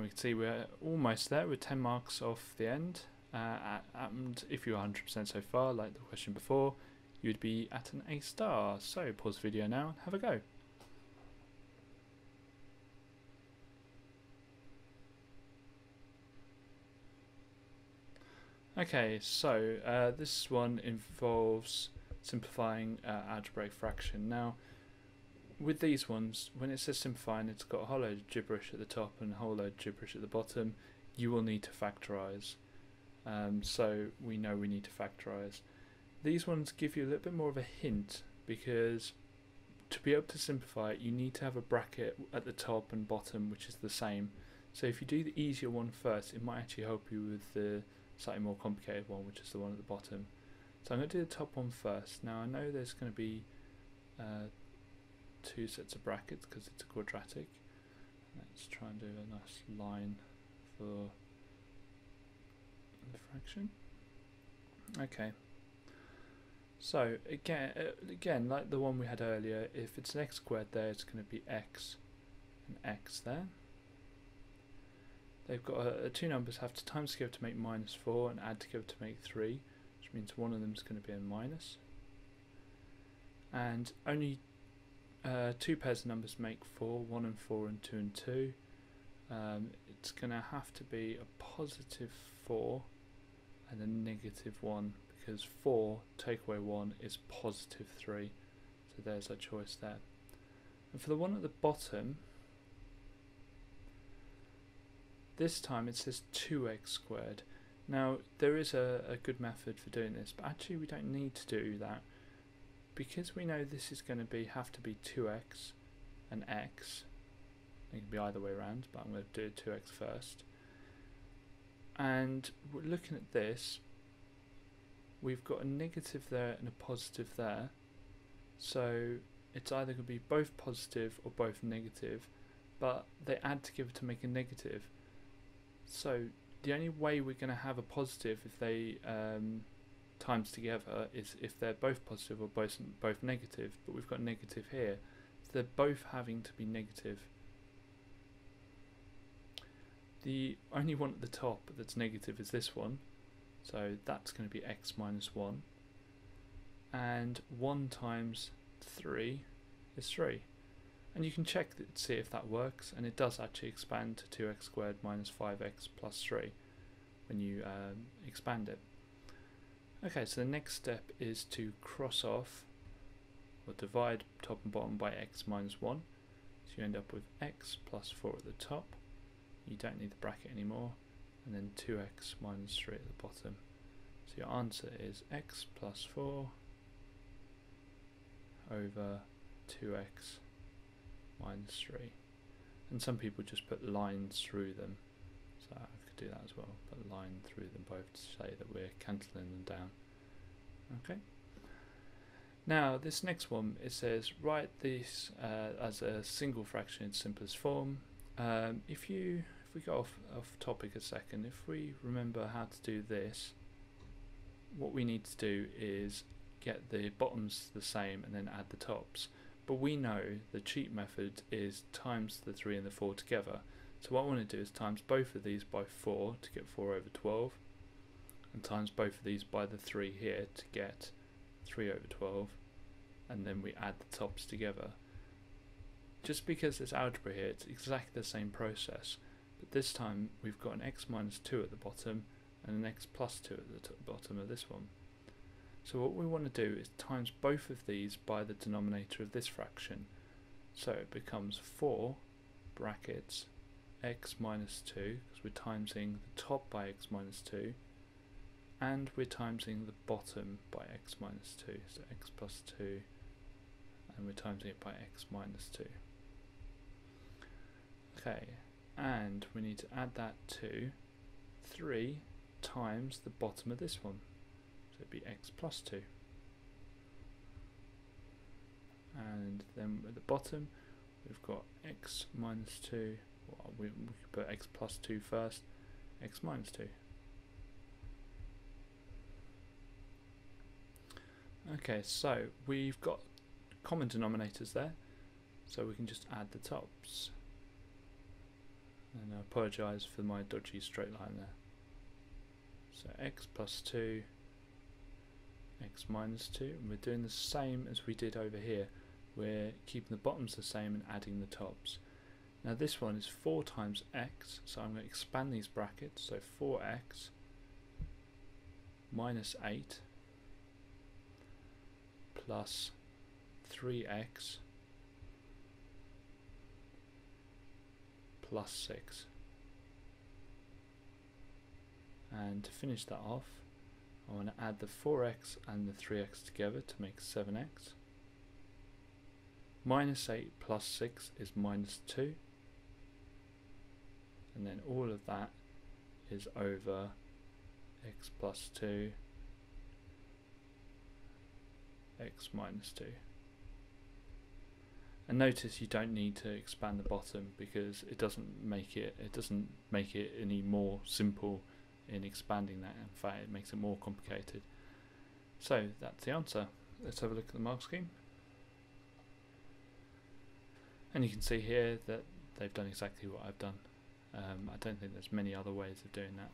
And we can see we're almost there, we're 10 marks off the end. Uh, and if you're 100% so far, like the question before, you'd be at an A star. So pause the video now and have a go. Okay, so uh, this one involves simplifying uh, algebraic fraction. Now, with these ones, when it says simplify it's got of gibberish at the top and of gibberish at the bottom, you will need to factorize. Um, so we know we need to factorize. These ones give you a little bit more of a hint because to be able to simplify it, you need to have a bracket at the top and bottom which is the same. So if you do the easier one first, it might actually help you with the slightly more complicated one, which is the one at the bottom. So I'm going to do the top one first. Now I know there's going to be uh, two sets of brackets because it's a quadratic. Let's try and do a nice line for the fraction. Okay. So again, uh, again, like the one we had earlier, if it's an x squared there, it's going to be x and x there. They've got uh, two numbers have to times together to make minus 4 and add together to make 3, which means one of them is going to be a minus. And only uh, two pairs of numbers make 4, 1 and 4 and 2 and 2. Um, it's going to have to be a positive 4 and a negative 1 because 4 take away 1 is positive 3. So there's our choice there. And for the one at the bottom, this time it says 2x squared. Now there is a, a good method for doing this, but actually we don't need to do that because we know this is going to be have to be 2x and x. It can be either way around, but I'm going to do 2x first. And we're looking at this, we've got a negative there and a positive there. So it's either going to be both positive or both negative, but they add together to make a negative. So the only way we're going to have a positive if they um, times together is if they're both positive or both both negative. But we've got negative here, so they're both having to be negative. The only one at the top that's negative is this one, so that's going to be x minus 1. And 1 times 3 is 3 and you can check to see if that works and it does actually expand to 2x squared minus 5x plus 3 when you um, expand it. Okay, so the next step is to cross off or divide top and bottom by x minus 1. So you end up with x plus 4 at the top. You don't need the bracket anymore. And then 2x minus 3 at the bottom. So your answer is x plus 4 over 2x minus 3 and some people just put lines through them so I could do that as well put a line through them both to say that we're cancelling them down. Okay. Now this next one it says write this uh, as a single fraction in simplest form. Um, if you if we go off, off topic a second if we remember how to do this what we need to do is get the bottoms the same and then add the tops. But we know the cheat method is times the 3 and the 4 together. So what I want to do is times both of these by 4 to get 4 over 12 and times both of these by the 3 here to get 3 over 12 and then we add the tops together. Just because there's algebra here it's exactly the same process but this time we've got an x minus 2 at the bottom and an x plus 2 at the bottom of this one. So what we want to do is times both of these by the denominator of this fraction. So it becomes 4 brackets x minus 2, because we're timesing the top by x minus 2, and we're timesing the bottom by x minus 2, so x plus 2, and we're timesing it by x minus 2. Okay, and we need to add that to 3 times the bottom of this one So it'd be x plus 2 and then at the bottom we've got x minus 2 we, we could put x plus 2 first x minus 2 okay so we've got common denominators there so we can just add the tops and and I apologise for my dodgy straight line there. So x plus 2, x minus 2, and we're doing the same as we did over here. We're keeping the bottoms the same and adding the tops. Now this one is 4 times x, so I'm going to expand these brackets, so 4x minus 8 plus 3x plus 6. And to finish that off, I want to add the 4x and the 3x together to make 7x. Minus 8 plus 6 is minus 2. And then all of that is over x plus 2, x minus 2. And notice you don't need to expand the bottom because it doesn't make it it doesn't make it any more simple in expanding that. In fact, it makes it more complicated. So that's the answer. Let's have a look at the mark scheme. And you can see here that they've done exactly what I've done. Um, I don't think there's many other ways of doing that.